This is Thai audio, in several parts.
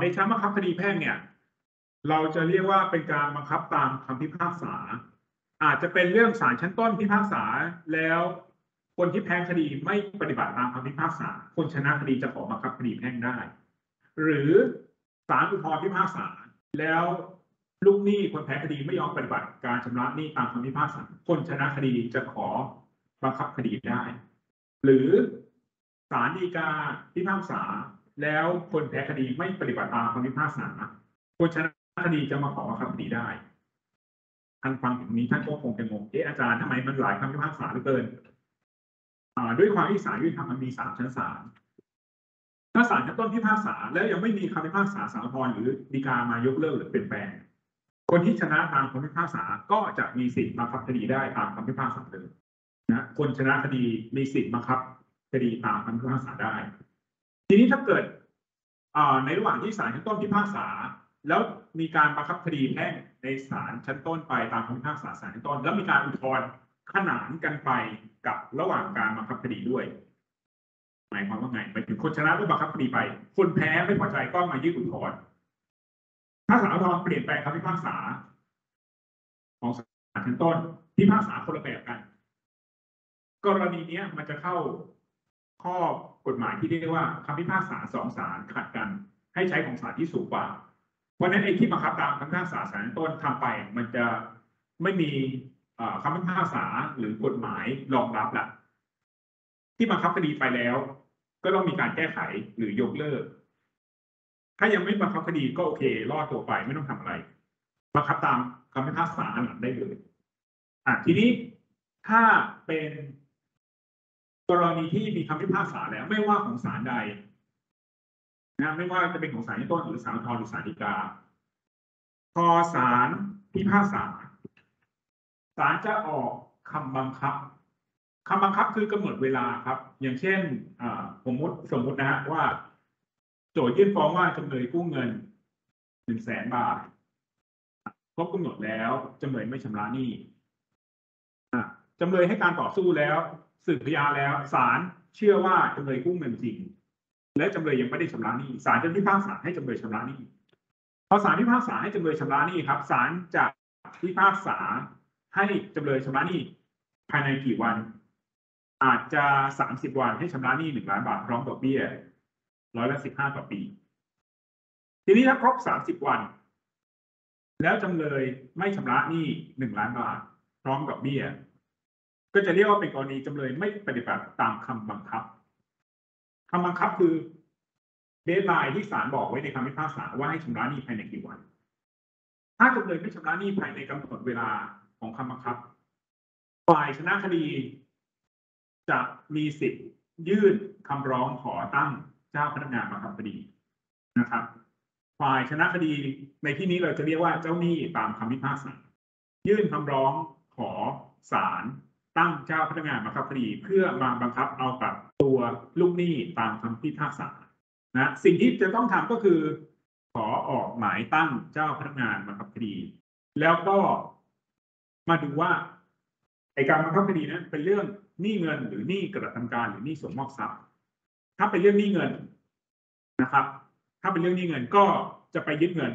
ในชั้นบังคับคดีแพ่งเนี่ย เราจะเรียกว่าเป็นการบังคับตามคำพิพากษา อาจจะเป็นเรื่องศาลชั้นต้นพิพากษาแล้วคนที่แพ้คดีไม่ปฏิบัติตามคำพิพากษา คนชนะคดีจะขอบังคับคดีแพ่งได้ หรือศาลอุทธรณ์พิพากษา แล้วลูกหนี้คนแพ้คดีไม่ยอมปฏิบัติการชำระหนี้ตามคำพิพากษา คนชนะคดีจะขอบังคับคดีได้ หรือศาลฎีกาพิพากษา แล้วคนแพ้คดีไม่ปฏิบัติตามคำพิพากษาคนชนะคดีจะมาขอคับคดีได้ท่านฟังอย่างนี้ท่านก็คงจะงงเอ๊ะอาจารย์ทำไมมันหลายคำพิพากษาเหลือเกินอ่าด้วยความที่ศาลยุติธรรมมันมีสามชั้นศาลถ้าศาลชั้นต้นพิพากษาแล้วยังไม่มีคำพิพากษาสารพรหรือฎีกามายกเลิกหรือเปลี่ยนแปลง คนที่ชนะตามคำพิพากษาก็จะมีสิทธิ์บังคับคดีได้ตามคำพิพากษาเดิมนะคนชนะคดีมีสิทธิ์บังคับคดีตามคำพิพากษาได้ ทีนี้ถ้าเกิดในระหว่างที่ศาลชั้นต้นพิพากษา แล้วมีการบังคับคดีแพ่งในศาลชั้นต้นไปตามคำพิพากษาศาลชั้นต้น แล้วมีการอุทธรณ์ขนานกันไปกับระหว่างการบังคับคดีด้วย หมายความว่าไงหมายถึงคนชนะก็บังคับคดีไป คนแพ้ไม่พอใจก็มายื่นอุทธรณ์ถ้าศาลอุทธรณ์เปลี่ยนแปลงคำพิพากษา ของศาลชั้นต้นพิพากษาคนละแบบกัน กรณีนี้มันจะเข้า ข้อกฎหมายที่เรียกว่าคำพิพากษาสองศาลขัดกัน ให้ใช้ของศาลที่สูงกว่า เพราะนั้นไอ้ที่บังคับตามคำพิพากษาศาลต้นทำไป มันจะไม่มีคำพิพากษาหรือกฎหมายรองรับละที่บังคับคดีไปแล้ว ก็ต้องมีการแก้ไขหรือยกเลิก ถ้ายังไม่บังคับคดีก็โอเครอดตัวไปไม่ต้องทำอะไรบังคับตามคำพิพากษาอันหลังได้เลยอะทีนี้ถ้าเป็น กรณีที่มีคำพิพากษาแล้วไม่ว่าของศาลใดนะไม่ว่าจะเป็นของศาลชั้นต้นหรือศาลอุทธรณ์หรือศาลฎีกา พอศาลพิพากษาศาลจะออกคำบังคับคำบังคับคือกำหนดเวลาครับ อย่างเช่นสมมติสมมตินะฮะว่า โจทยื่นฟ้องว่าจำเลยกู้เงินหนึ่งแสนบาทครบกำหนดแล้วจำเลยไม่ชำระหนี้จำเลยให้การต่อสู้แล้ว สืบพยานแล้วศาลเชื่อว่าจำเลยกู้เงินจริง และจำเลยยังไม่ได้ชำระหนี้ศาลจะพิพากษาให้จำเลยชำระหนี้พอศาลพิพากษาให้จำเลยชำระหนี้ครับศาลจะพิพากษาให้จำเลยชำระหนี้ภายในกี่วัน อาจจะสามสิบวันให้ชำระหนี้หนึ่งล้านบาทพร้อมดอกเบี้ยร้อยละสิบห้าต่อปี ทีนี้ถ้าครบสามสิบวัน แล้วจำเลยไม่ชำระหนี้หนึ่งล้านบาท พร้อมดอกเบี้ย ก็จะเรียกว่าเป็นกรณีจำเลยไม่ปฏิบัติตามคำบังคับคำบังคับคือเดทไลน์ที่ศาลบอกไว้ในคำพิพากษาว่าให้ชำระหนี้ภายในกี่วัน ถ้าจำเลยไม่ชำระหนี้ภายในกำหนดเวลาของคำบังคับ ฝ่ายชนะคดี จะมีสิทธิ์ยื่นคำร้องขอตั้งเจ้าพนักงานบังคับคดีนะครับ ฝ่ายชนะคดีในที่นี้เราจะเรียกว่าเจ้าหนี้ตามคำพิพากษา ยื่นคำร้องขอศาล ตั้งเจ้าพนักงานบังคับคดีเพื่อมาบังคับเอากับตัวลูกหนี้ตามคำพิพากษานะสิ่งที่จะต้องทำก็คือ ขอออกหมายตั้งเจ้าพนักงานบังคับคดี แล้วก็มาดูว่าไอการบังคับคดีนั้นเป็นเรื่องหนี้เงินหรือหนี้กระทำการหรือหนี้ส่งมอบทรัพย์ ถ้าเป็นเรื่องหนี้เงินนะครับ ถ้าเป็นเรื่องหนี้เงินก็จะไปยึดเงิน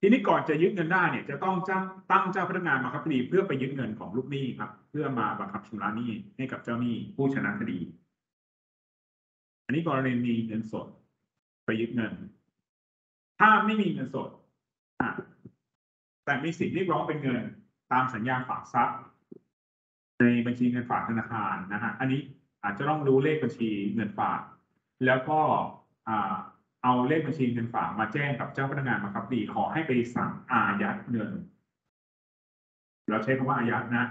ทีนี้ก่อนจะยึดเงินได้เนี่ยจะต้องจ้างตั้งเจ้าพนักงานบังคับคดีเพื่อไปยึดเงินของลูกหนี้ครับ เพื่อมาบังคับชำระหนี้ให้กับเจ้าหนี้ผู้ชนะคดี อันนี้กรณีมีเงินสด ไปยึดเงิน ถ้าไม่มีเงินสดแต่มีสิทธิ์เรียกร้องเป็นเงิน ตามสัญญาฝากทรัพย์ ในบัญชีเงินฝากธนาคารนะฮะอันนี้อาจจะต้องรู้เลขบัญชีเงินฝาก แล้วก็ เอาเลขบัญชีเงินฝากมาแจ้งกับเจ้าพนักงานบังคับคดีขอให้ไปสั่งอายัดเงิน เราใช้คำว่าอายัดนะ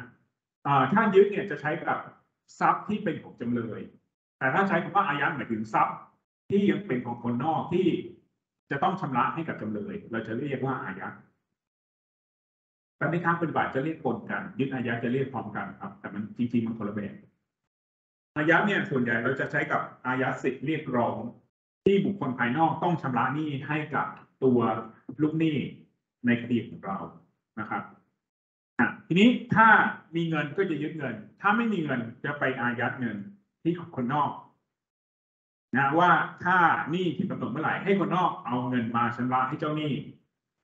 ถ้ายึดเนี่ยจะใช้กับทรัพย์ที่เป็นของจำเลย แต่ถ้าใช้คำว่าอายัดหมายถึงทรัพย์ที่ยังเป็นของคนนอกที่จะต้องชำระให้กับจำเลย เราจะเรียกว่าอายัดแต่ในทางปฏิบัติจะเรียกปนกัน ยึดอายัดจะเรียกพร้อมกันครับ แต่มันจริงๆมันคนละแบบอายัดเนี่ยส่วนใหญ่เราจะใช้กับอายัดสิทธิ์เรียกร้อง ที่บุคคลภายนอกต้องชำระหนี้ให้กับตัวลูกหนี้ในคดีของเรานะครับทีนี้ถ้ามีเงินก็จะยึดเงิน ถ้าไม่มีเงินจะไปอายัดเงินที่ของคนนอกนะว่าถ้าหนี้ถึงกำหนดเมื่อไหร่ให้คนนอกเอาเงินมาชำระให้เจ้าหนี้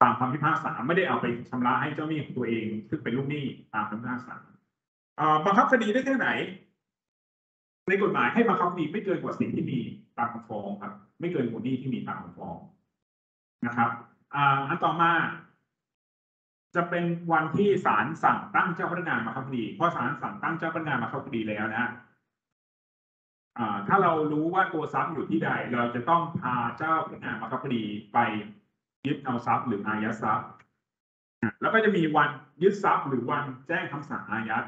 ตามคำพิพากษาไม่ได้เอาไปชำระให้เจ้าหนี้ของตัวเองซึ่งเป็นลูกหนี้ตามคำพิพากษาบังคับคดีได้แค่ไหน ในกฎหมายให้บังคับคดีไม่เกินกว่าสิ่งที่มีตามคำฟ้องครับ ไม่เกินมูลหนี้ที่มีตามคำฟ้องนะครับอันต่อมา จะเป็นวันที่ศาลสั่งตั้งเจ้าพนักงานมาเข้าคดีเพราะศาลสั่งตั้งเจ้าพนักงานมาเข้าคดีแล้วนะถ้าเรารู้ว่าตัวทรัพย์อยู่ที่ใด เราจะต้องพาเจ้าพนักงานมาเข้าคดีไปยึดเอาทรัพย์หรืออายัดทรัพย์ แล้วก็จะมีวันยึดทรัพย์หรือวันแจ้งคำสั่งอายัด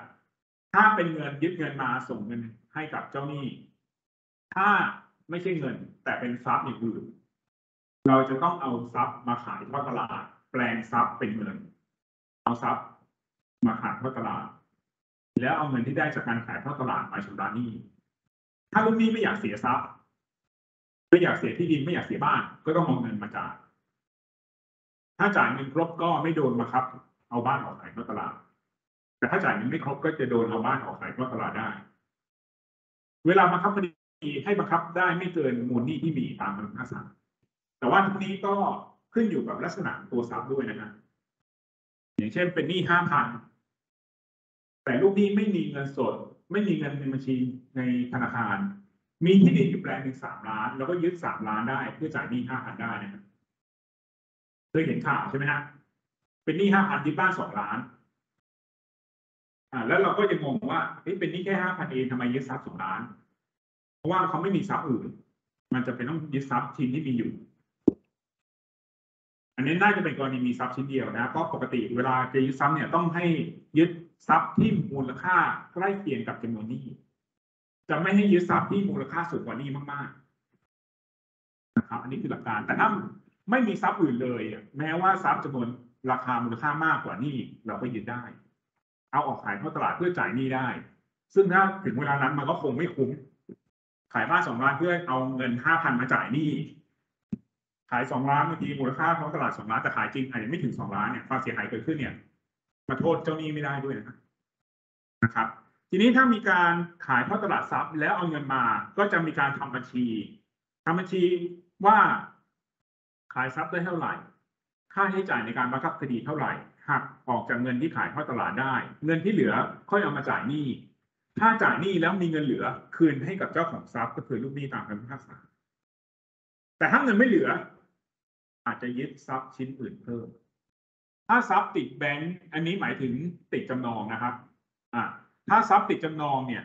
ถ้าเป็นเงินยึดเงินมาส่งเงิน ให้กับเจ้าหนี้ ถ้าไม่ใช่เงิน แต่เป็นทรัพย์อย่างอื่น เราจะต้องเอาทรัพย์มาขายทอดตลาด แปลงทรัพย์เป็นเงิน เอาทรัพย์มาขายทอดตลาด แล้วเอาเงินที่ได้จากการขายทอดตลาดมาชำระหนี้ ถ้าลูกหนี้ไม่อยากเสียทรัพย์ไม่อยากเสียที่ดินไม่อยากเสียบ้าน ก็ต้องเอาเงินมาจ่ายถ้าจ่ายเงินครบก็ไม่โดนมาครับ เอาบ้านออกขายทอดตลาด แต่ถ้าจ่ายเงินไม่ครบก็จะโดนเอาบ้านออกขายทอดตลาดได้ เวลาบังคับคดีให้บังคับได้ไม่เกินมูลหนี้ที่มีตามคำพิพากษาแต่ว่าทั้งนี้ก็ขึ้นอยู่กับลักษณะตัวทรัพย์ด้วยนะครับอย่างเช่นเป็นหนี้ห้าพันแต่ลูกหนี้ไม่มีเงินสด ไม่มีเงินในบัญชีในธนาคาร มีที่ดินอยู่แปลงหนึ่งสามล้าน แล้วก็ยึดสามล้านได้เพื่อจ่ายหนี้ห้าพันได้นะครับเคยเห็นข่าวใช่ไหมฮะเป็นหนี้ห้าพันยึดบ้านสองล้าน อ่าแล้วเราก็จะงงว่าเอ๊ะเป็นนี้แค่ห้าพันเองทำไมยึดทรัพย์สองล้าน เพราะว่าเขาไม่มีทรัพย์อื่น มันจะเป็นต้องยึดทรัพย์ชิ้นที่มีอยู่ อันนี้น่าจะเป็นกรณีมีทรัพย์ชิ้นเดียวนะเพราะปกติเวลาจะยึดทรัพย์เนี่ยต้องให้ยึดทรัพย์ที่มูลค่าใกล้เคียงกับจำนวนหนี้จะไม่ให้ยึดทรัพย์ที่มูลค่าสูงกว่านี้มากๆ นะครับ อันนี้คือหลักการ แต่ถ้าไม่มีทรัพย์อื่นเลย แม้ว่าทรัพย์จำนวนราคามูลค่ามากกว่านี้เราก็ยึดได้ เอาออกขายเข้าตลาดเพื่อจ่ายหนี้ได้ ซึ่งถ้าถึงเวลานั้นมันก็คงไม่คุ้ม ขายบ้านสองล้านเพื่อเอาเงินห้าพันมาจ่ายหนี้ ขายสองล้านบางทีมูลค่าท้องตลาดสองล้านแต่ขายจริงอาจจะไม่ถึงสองล้านเนี่ยความเสียหายเกิดขึ้นเนี่ยมาโทษเจ้าหนี้ไม่ได้ด้วยนะครับนะครับ ทีนี้ถ้ามีการขายทอดตลาดทรัพย์แล้วเอาเงินมา ก็จะมีการทำบัญชีทำบัญชีว่าขายทรัพย์ได้เท่าไหร่ ค่าใช้จ่ายในการบังคับคดีเท่าไหร่ หักออกจากเงินที่ขายทอดตลาดได้ เงินที่เหลือค่อยเอามาจ่ายหนี้ ถ้าจ่ายหนี้แล้วมีเงินเหลือคืนให้กับเจ้าของทรัพย์ก็คือลูกหนี้ตามคำพิพากษาแต่ถ้าเงินไม่เหลือ อาจจะยึดทรัพย์ชิ้นอื่นเพิ่ม ถ้าทรัพย์ติดแบงก์อันนี้หมายถึงติดจำนองนะครับอ่าถ้าทรัพย์ติดจำนองเนี่ย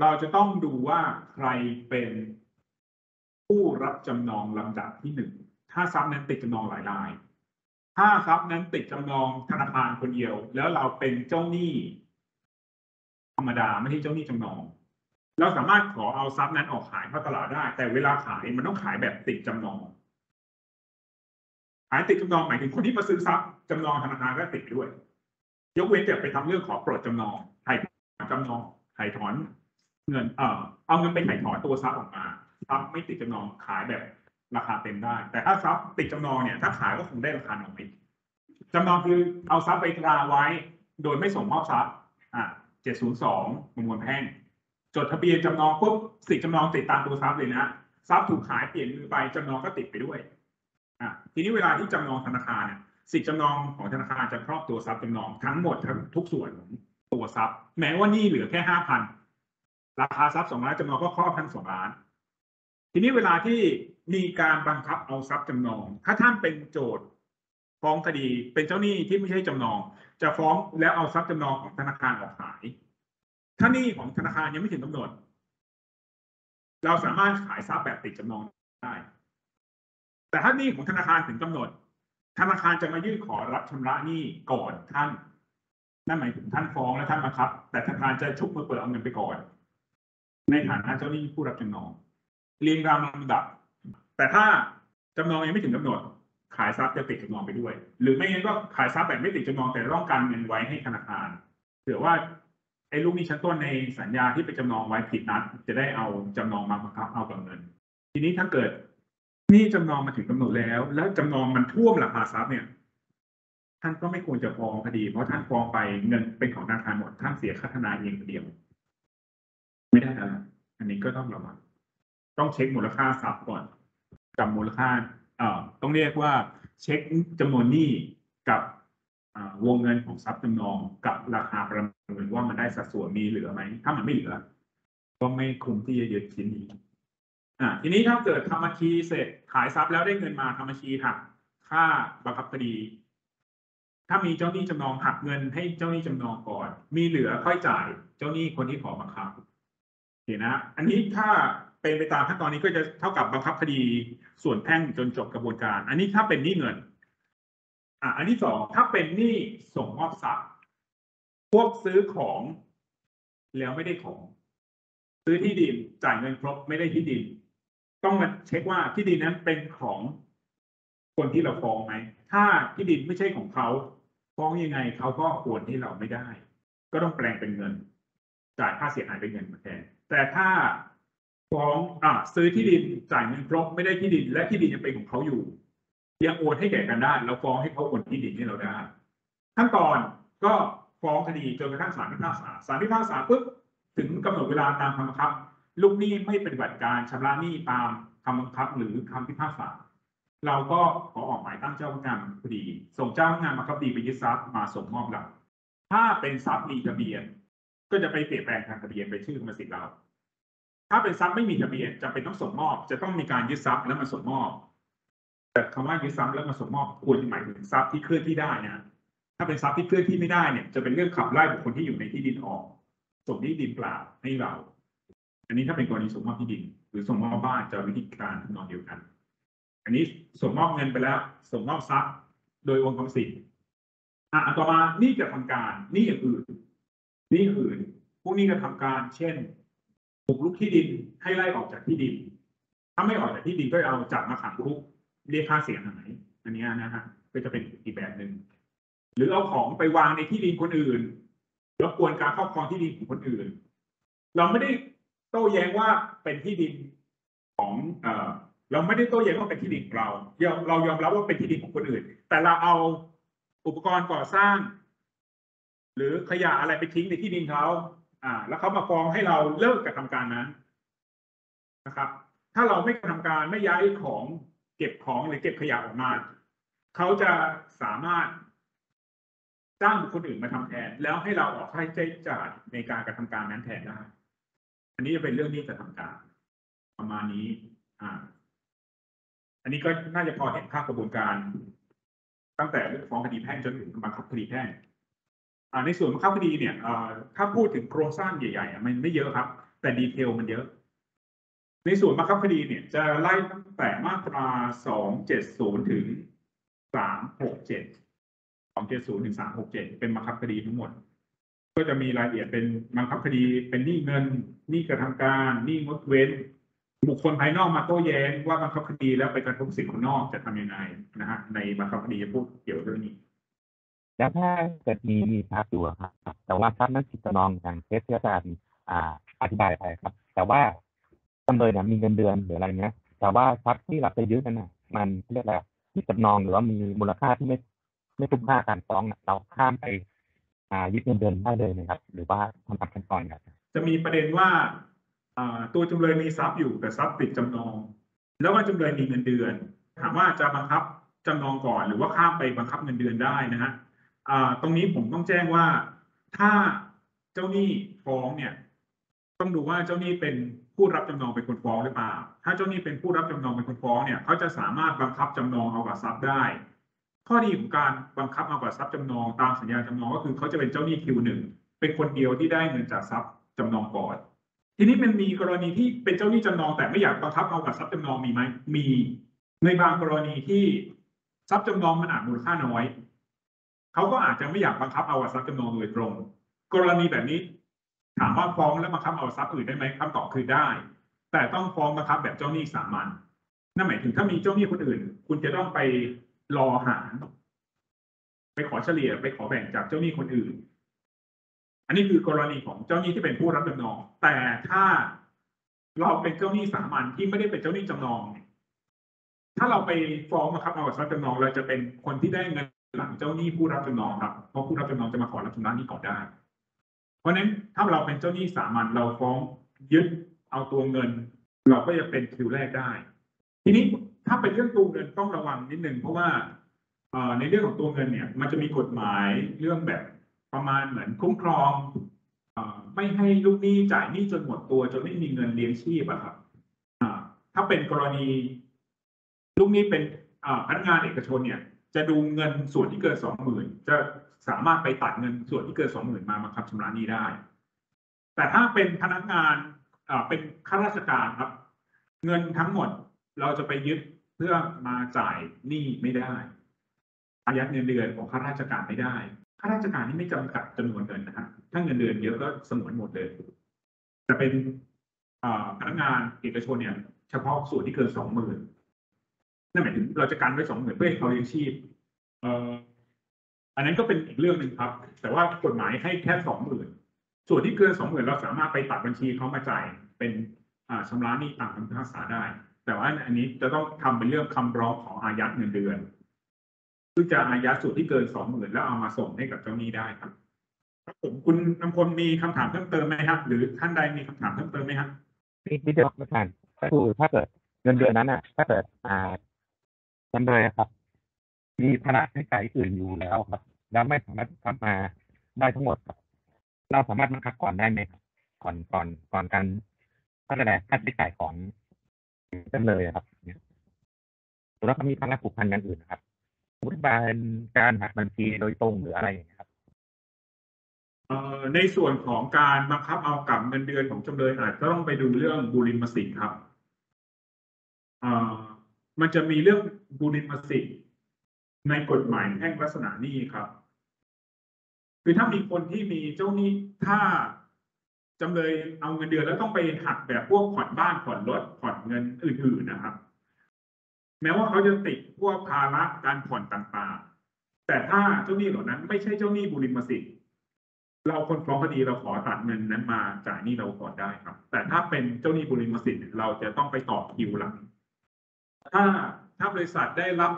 เราจะต้องดูว่าใครเป็นผู้รับจำนองลำดับที่หนึ่งถ้าทรัพย์นั้นติดจำนองหลายราย ถ้าทรัพย์นั้นติดจำนองธนาคารคนเดียว แล้วเราเป็นเจ้าหนี้ ธรรมดาไม่ใช่เจ้าหนี้จำนอง เราสามารถขอเอาทรัพย์นั้นออกขายเข้าตลาดได้ แต่เวลาขายมันต้องขายแบบติดจำนอง ขายติดจำนองหมายถึงคนที่มาซื้อทรัพย์จำนองธนาคารก็ติดด้วย ยกเว้นแต่ไปทำเรื่องขอปลดจำนองถ่ายจำนองถ่ายถอนเงินเอ่อเอาเงินไปถ่ายถอนตัวทรัพย์ออกมาทรัพย์ไม่ติดจำนองขายแบบ ราคาเต็มได้ แต่ถ้าทรัพย์ติดจำนองเนี่ยถ้าขายก็คงได้ราคาน้อยจำนองคือเอาทรัพย์ไปตราไว้ โดยไม่ส่งมอบทรัพย์อะเจ็ดศูนย์สองประมวลแพ่งจดทะเบียนจำนองปุ๊บสิทธิจำนองติดตามตัวทรัพย์เลยนะทรัพย์ถูกขายเปลี่ยนมือไปจำนองก็ติดไปด้วยอะทีนี้เวลาที่จำนองธนาคารเนี่ยสิทธิจำนองของธนาคารจะครอบตัวทรัพย์จำนองทั้งหมดทั้งทุกส่วนของตัวทรัพย์ แม้ว่านี่เหลือแค่ห้าพันราคาทรัพย์สองล้านจำนองก็ครอบทั้งสองล้าน ทีนี้เวลาที่ มีการบังคับเอาทรัพย์จำนอง ถ้าท่านเป็นโจทย์ฟ้องคดีเป็นเจ้าหนี้ที่ไม่ใช่จำนอง จะฟ้องแล้วเอาทรัพย์จำนองของธนาคารออกขาย ถ้าหนี้ของธนาคารยังไม่ถึงกำหนด เราสามารถขายทรัพย์แบบติดจำนองได้ แต่ถ้าหนี้ของธนาคารถึงกำหนด ธนาคารจะมายื่นขอรับชำระหนี้ก่อนท่าน นั่นหมายถึงท่านฟ้องและท่านบังคับ แต่ธนาคารจะชุบมือเปิดเอาเงินไปก่อน ในฐานะเจ้าหนี้ผู้รับจำนอง เรียงตามลำดับ แต่ถ้าจำนองยังไม่ถึงกำหนด ขายทรัพย์จะติดจำนองไปด้วย หรือไม่งั้นก็ขายทรัพย์แบบไม่ติดจำนองแต่ต้องการเงินไว้ให้ธนาคารเผื่อว่าไอ้ลูกนี้ชั้นต้นในสัญญาที่ไปจำนองไว้ผิดนัด จะได้เอาจำนองมาบังคับเอากับเงิน ทีนี้ถ้าเกิดนี้จำนองมาถึงกำหนดแล้ว แล้วจำนองมันท่วมราคาทรัพย์เนี่ย ท่านก็ไม่ควรจะฟ้องคดี เพราะท่านฟ้องไปเงินเป็นของธนาคารหมดท่านเสียค่าทนายเองคนเดียว ไม่ได้นะอันนี้ก็ต้องระวังต้องเช็คมูลค่าทรัพย์ก่อน กับมูลค่าเอ่อต้องเรียกว่าเช็คจำนวนหนี้กับวงเงินของทรัพย์จำนองกับราคาประเมินว่ามันได้สัดส่วนมีเหลือไหม ถ้ามันไม่เหลือ ก็ไม่คุ้มที่จะยึดชิ้นนี้อ่าทีนี้ถ้าเกิดทำบัญชีเสร็จขายทรัพย์แล้วได้เงินมาทำบัญชีหักค่าบังคับคดี ถ้ามีเจ้าหนี้จำนองหักเงินให้เจ้าหนี้จำนองก่อน มีเหลือค่อยจ่ายเจ้าหนี้คนที่ขอบังคับโอเคนะ อันนี้ถ้า เป็นไปตามขั้นตอนนี้ก็จะเท่ากับบังคับคดีส่วนแพ่งจนจบกระบวนการ อันนี้ถ้าเป็นหนี้เงิน อะอันที่สองถ้าเป็นหนี้ส่งมอบทรัพย์พวกซื้อของแล้วไม่ได้ของ ซื้อที่ดินจ่ายเงินครบไม่ได้ที่ดิน ต้องมาเช็คว่าที่ดินนั้นเป็นของคนที่เราฟ้องไหม ถ้าที่ดินไม่ใช่ของเขาฟ้องยังไงเขาก็โอนให้เราไม่ได้ ก็ต้องแปลงเป็นเงิน จ่ายค่าเสียหายเป็นเงินมาแทนแต่ถ้า ฟ้องอ่าซื้อที่ดินจ่ายเงินครบไม่ได้ที่ดิน และที่ดินยังเป็นของเขาอยู่ ยังโอนให้แก่กันได้แล้วฟ้องให้เขาโอนที่ดินให้เราได้ขั้นตอนก็ฟ้องคดีจนกระทั่งศาลพิพากษาศาลพิพากษาปุ๊บถึงกำหนดเวลาตามคำบังคับ ลูกหนี้ไม่ปฏิบัติการชำระหนี้ตามคำบังคับหรือคำพิพากษา เราก็ขอออกหมายตั้งเจ้าพนักงานคดี ส่งเจ้าพนักงานบังคับคดีไปยึดทรัพย์มาส่งมอบเราถ้าเป็นทรัพย์มีทะเบียน ก็จะไปเปลี่ยนแปลงทางทะเบียนเป็นชื่อกรรมสิทธิ์เรา ถ้าเป็นทรัพย์ไม่มีทะเบียนจะเป็นต้องส่งมอบ จะต้องมีการยึดทรัพย์แล้วมาส่งมอบ แต่คำว่ายึดทรัพย์แล้วมาส่งมอบควรจะหมายถึงทรัพย์ที่เคลื่อนที่ได้นะถ้าเป็นทรัพย์ที่เคลื่อนที่ไม่ได้เนี่ยจะเป็นเรื่องขับไล่บุคคลที่อยู่ในที่ดินออก ส่งที่ดินเปล่าให้เรา อันนี้ถ้าเป็นกรณีส่งมอบที่ดิน หรือส่งมอบบ้านจะวิธีการนองเดียวกัน อันนี้ส่งมอบเงินไปแล้ว ส่งมอบทรัพย์ โดยองค์กรสิทธิ์อะต่อมานี่กระทำการนี่อย่างอื่นนี่อื่นพวกนี้กระทำการ เช่น บุกรุกที่ดินให้ไล่ออกจากที่ดิน ถ้าไม่ออกจากที่ดินก็เอาจับมาขังคุกเรียกค่าเสียหายอันนี้นะฮะก็จะเป็นอีกแบบหนึ่งหรือเอาของไปวางในที่ดินคนอื่นรบกวนการครอบครองที่ดินของคนอื่น เราไม่ได้โต้แย้งว่าเป็นที่ดินของเอ่อเราไม่ได้โต้แย้งว่าเป็นที่ดินของเรายเรายอมรับว่าเป็นที่ดินของคนอื่น แต่เราเอาอุปกรณ์ก่อสร้าง หรือขยะอะไรไปทิ้งในที่ดินเขา อ่า แล้วเขามาฟ้องให้เราเลิกกระทำการนั้นนะครับ ถ้าเราไม่กระทำการไม่ย้ายของเก็บของหรือเก็บขยะออกมาเขาจะสามารถจ้างบุคคลอื่นมาทำแทน แล้วให้เราออกค่าใช้จ่ายในการกระทำการนั้นแทนได้ อันนี้จะเป็นเรื่องที่กระทำการ ประมาณนี้ อ่า อันนี้ก็น่าจะพอเห็นภาพกระบวนการ ตั้งแต่เรื่องฟ้องคดีแพ่งจนถึงบังคับคดีแพ่ง ในส่วนบังคับคดีเนี่ยถ้าพูดถึงโครงสร้างใหญ่ๆมันไม่เยอะครับ แต่ดีเทลมันเยอะ ในส่วนบังคับคดีเนี่ยจะไล่ตั้งแต่มาตราสองเจ็ดศูนย์ถึงสามหกเจ็ดสองเจ็ดศูนย์ถึงสามหกเป็นบังคับคดีทั้งหมด ก็จะมีรายละเอียดเป็นบังคับคดี เป็นหนี้เงินหนี้กระทำการหนี้งดเว้น บุคคลภายนอกมาโต้แย้งว่าบังคับคดีแล้วไปกระทบสิทธิคนนอกจะทำยังไงนะฮะในบังคับคดีจะพูดเกี่ยวกับเรื่องนี้ แล้วถ้าเกิดมีมีทรัพย์อยู่ครับ แต่ว่าทรัพย์นั้นผิดจำนองอย่างเคสที่อาจารย์อ่าอธิบายไปครับ แต่ว่าจำเลยเนี่ยมีเงินเดือนหรืออะไรเงี้ย แต่ว่าทรัพย์ที่เราไปยึดนั้นน่ะ มันเรียกอะไรผิดจำนองหรือว่ามีมูลค่าที่ไม่ไม่คุ้มค่าการฟ้องเราข้ามไปอ่ายึดเงินเดือนได้เลยนะครับ หรือว่าทำตามขั้นตอนครับจะมีประเด็นว่าตัวจำเลยมีทรัพย์อยู่แต่ทรัพย์ติดจำนอง แล้วว่าจำเลยมีเงินเดือน ถามว่าจะบังคับจำนองก่อน หรือว่าข้ามไปบังคับเงินเดือนได้นะฮะ ตรงนี้ผมต้องแจ้งว่าถ้าเจ้าหนี้ฟ้องเนี่ย ต้องดูว่าเจ้าหนี้เป็นผู้รับจำนองเป็นคนฟ้องหรือเปล่า ถ้าเจ้าหนี้เป็นผู้รับจำนองเป็นคนฟ้องเนี่ยเขาจะสามารถบังคับจำนองเอากับทรัพย์ได้ ข้อดีของการบังคับเอากับทรัพย์จำนองตามสัญญาจำนองก็คือเขาจะเป็นเจ้าหนี้คิวหนึ่งเป็นคนเดียวที่ได้เงินจากทรัพย์จำนองก่อนทีนี้มันมีกรณีที่เป็นเจ้าหนี้จำนองแต่ไม่อยากบังคับเอากับทรัพย์จำนองมีไหมมี ในบางกรณีที่ทรัพย์จำนองมันอาจมูลค่าน้อย เขาก็อาจจะไม่อยากบังคับเอาทรัพย์จำนองโดยตรง กรณีแบบนี้ ถามว่าฟ้องแล้วบังคับเอาทรัพย์อื่นได้ไหมคำตอบคือได้ แต่ต้องฟ้องบังคับแบบเจ้าหนี้สามัญนั่นหมายถึงถ้ามีเจ้าหนี้คนอื่น คุณจะต้องไปรอหารไปขอเฉลี่ยไปขอแบ่งจากเจ้าหนี้คนอื่น อันนี้คือกรณีของเจ้าหนี้ที่เป็นผู้รับจำนอง แต่ถ้าเราเป็นเจ้าหนี้สามัญที่ไม่ได้เป็นเจ้าหนี้จำนอง ถ้าเราไปฟ้องบังคับเอาทรัพย์จำนองเราจะเป็นคนที่ได้เงิน หลังเจ้าหนี้ผู้รับจำนองครับเพราะผู้รับจำนองจะมาขอรับชำระหนี้ก่อนได้ เพราะฉะนั้นถ้าเราเป็นเจ้าหนี้สามัญเราฟ้องยึดเอาตัวเงิน เราก็จะเป็นคิวแรกได้ ทีนี้ถ้าเป็นเรื่องตัวเงินต้องระวังนิดนึงเพราะว่าในเรื่องของตัวเงินเนี่ย มันจะมีกฎหมายเรื่องแบบประมาณเหมือนคุ้มครองอไม่ให้ลูกหนี้จ่ายหนี้จนหมดตัวจนไม่มีเงินเลี้ยงชีพอะครับถ้าเป็นกรณี ลูกหนี้เป็นพนักงานเอกชนเนี่ย จะดูเงินส่วนที่เกินสองหมื่นจะสามารถไปตัดเงินส่วนที่เกินสองหมื่นมาบังคับชำระหนี้ได้ แต่ถ้าเป็นพนักงานอ่าเป็นข้าราชการครับ เงินทั้งหมดเราจะไปยึดเพื่อมาจ่ายหนี้ไม่ได้อายัดเงินเดือนของข้าราชการไม่ได้ข้าราชการนี่ไม่จำกัดจำนวนเงินนะฮะถ้าเงินเดือนเยอะก็สมวนหมดเลยแต่เป็นอ่าพนักงานเอกชนเนี่ย เฉพาะส่วนที่เกินสองหมื่น นั่นหมายถึงเราจะกันไว้สองหมื่นเพื่อให้เขาเลี้ยงชีพเอ่ออันนั้นก็เป็นอีกเรื่องหนึ่งครับ แต่ว่ากฎหมายให้แค่สองหมื่นส่วนที่เกินสองหมื่นเราสามารถไปตัดบัญชีเขามาจ่ายเป็นอ่าชำระหนี้ตามคำพิพากษาได้ แต่ว่าอันนี้จะต้องทำเป็นเรื่องคำร้องขออายัดเงินเดือนซึ่งจะอายัดส่วนที่เกินสองหมื่นแล้วเอามาส่งให้กับเจ้าหนี้ได้ครับครับผมคุณนำพลมีคำถามเพิ่มเติมไหมครับ หรือท่านใดมีคำถามเพิ่มเติมไหมครับนี่นี่เดียวประธานคือถ้าเกิดเงินเดือนนั้นอะ ถ้าเกิดอ่า จำเลยครับ มีภาระใช้จ่ายอื่นอยู่แล้วครับ แล้วไม่สามารถทำมาได้ทั้งหมดครับเราสามารถบังคับก่อนได้ไหมครับก่อนก่อนก่อนการค่าใช้จ่าค่าใช้จ่ายของจำเลยครับเนี่ยหรือว่าเขามีภาระผูกพันอย่างอื่นนะครับมมติว่านการหักบัญชีโดยตรงหรืออะไรครับในส่วนของการบังคับเอากับเงินเดือนของจำเลยอาจจะต้องไปดูเรื่องบุริมสิทธิ์ครับอ่อ มันจะมีเรื่องบุริมสิทธิ์ในกฎหมายแพ่งลักษณะนี้ครับ คือถ้ามีคนที่มีเจ้าหนี้ถ้าจำเลยเอาเงินเดือนแล้วต้องไปหักแบบพวกผ่อนบ้านผ่อนรถผ่อนเงินอื่นๆนะครับ แม้ว่าเขาจะติดพวกภาระการผ่อนต่างๆ แต่ถ้าเจ้าหนี้เหล่านั้น ไม่ใช่เจ้าหนี้บุริมสิทธิ์เราคนฟ้องคดีเราขอตัดเงินนั้นมาจ่ายหนี้เราก่อนได้ครับ แต่ถ้าเป็นเจ้าหนี้บุริมสิทธิ์เราจะต้องไปต่อคิวหลัง ถ้าถ้าบริษัทได้รับ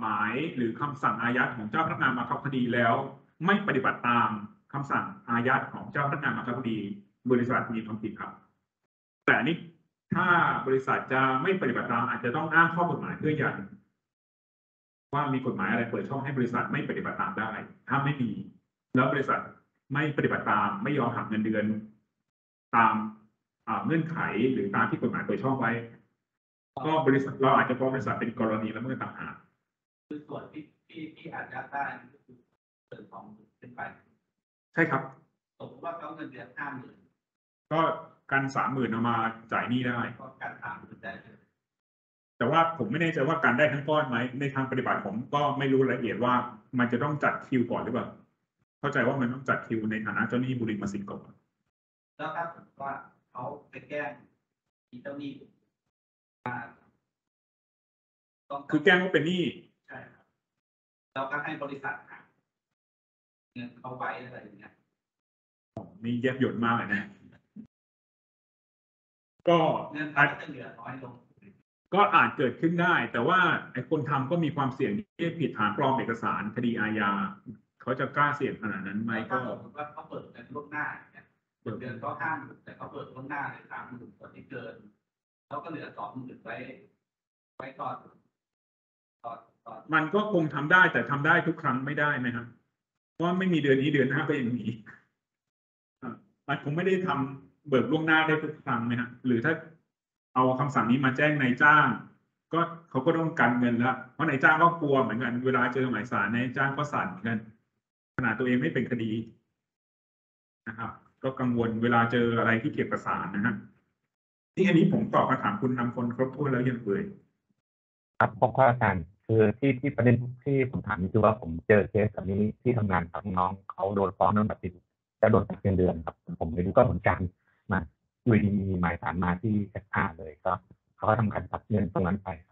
หมายหรือคำสั่งอายัดของเจ้าพนักงานบังคับคดีแล้ว ไม่ปฏิบัติตามคำสั่งอายัดของเจ้าพนักงานบังคับคดี บริษัทมีความผิดครับ แต่นี้ถ้าบริษัทจะไม่ปฏิบัติตามอาจจะต้องอ้างข้อกฎหมายเพื่อยันว่ามีกฎหมายอะไรเปิดช่องให้บริษัทไม่ปฏิบัติตามได้ ถ้าไม่มี แล้วบริษัทไม่ปฏิบัติตาม ไม่ยอมหักเงินเดือน ตามเงื่อนไขหรือตามที่กฎหมายเปิดช่องไว้ ก็บริษัทเราอาจจะฟ้องบริษัทเป็นกรณีละเมิดต่างหากคือส่วนที่ที่ที่อาจจะได้ก็คือเกินสองหมื่นขึ้นไปใช่ครับ สมมติว่าเขาเงินเดือนห้าหมื่นก็กันสามหมื่นเอามาจ่ายหนี้ได้ ก็การถามหมื่นได้เลยแต่ว่าผมไม่แน่ใจว่าการได้ทั้งก้อนไหมในทางปฏิบัติผมก็ไม่รู้รายละเอียดว่ามันจะต้องจัดคิวก่อนหรือเปล่าเข้าใจว่ามันต้องจัดคิวในฐานะเจ้าหนี้บุริมสิทธิ์ก่อนแล้วถ้าสมมติว่าเขาไปแกล้งมีเจ้าหนี้อ่า ต้องคือแกล้งว่าเป็นหนี้ใช่ครับแล้วก็ให้บริษัทหักเงินเขาไว้อะไรอย่างเงี้ยนี่แยบยลมากเลยนะ ก็เงินอาจเขาก็จะเหลือน้อยลง ก็อาจเกิดขึ้นได้ แต่ว่าไอ้คนทำก็มีความเสี่ยงที่จะผิดฐานปลอมเอกสารคดีอาญาเขาจะกล้าเสี่ยงขนาดนั้นไหมแล้วก็ถ้าสมมติว่าเขาเปิดเงินล่วงหน้าอย่างเงี้ยเงินเดือนก็ห้าหมื่นแต่เขาเปิดล่วงหน้าเลยสามหมื่นส่วนที่เกิน เขาก็เหลือสองหมื่นไว้ ไว้ตอนตอนตอนมันก็คงทำได้แต่ทำได้ทุกครั้งไม่ได้ไหมครับเพราะว่าไม่มีเดือนนี้เดือนหน้าก็ยังมีมันคงไม่ได้ทำเบิกล่วงหน้าได้ทุกครั้งไหมฮะหรือถ้าเอาคำสั่งนี้มาแจ้งนายจ้าง ก็เขาก็ต้องกันเงินแล้วเพราะนายจ้างก็กลัวเหมือนกัน เวลาเจอหมายสารนายจ้างก็สั่นเหมือนกันขนาดตัวเองไม่เป็นคดีนะครับ ก็กังวลเวลาเจออะไรที่เกี่ยวกับสารนะฮะ นี่อันนี้ผมตอบคำถามคุณนำคนครบถ้วนแล้วยังเอ่ยครับขอบคุณอาจารย์คือที่ที่ประเด็นที่ผมถามนี่คือว่าผมเจอเคสแบบนี้ที่ทำงานกับน้องเขาโดนฟ้องเรื่องแบบติดจะโดนตัดเงินเดือนครับ ผมไม่รู้ก็เหมือนกันมาอยู่ดีมีหมายสารมาที่แอเลยก็เขาก็ทำการตัดเงินตรงนั้นไปครับ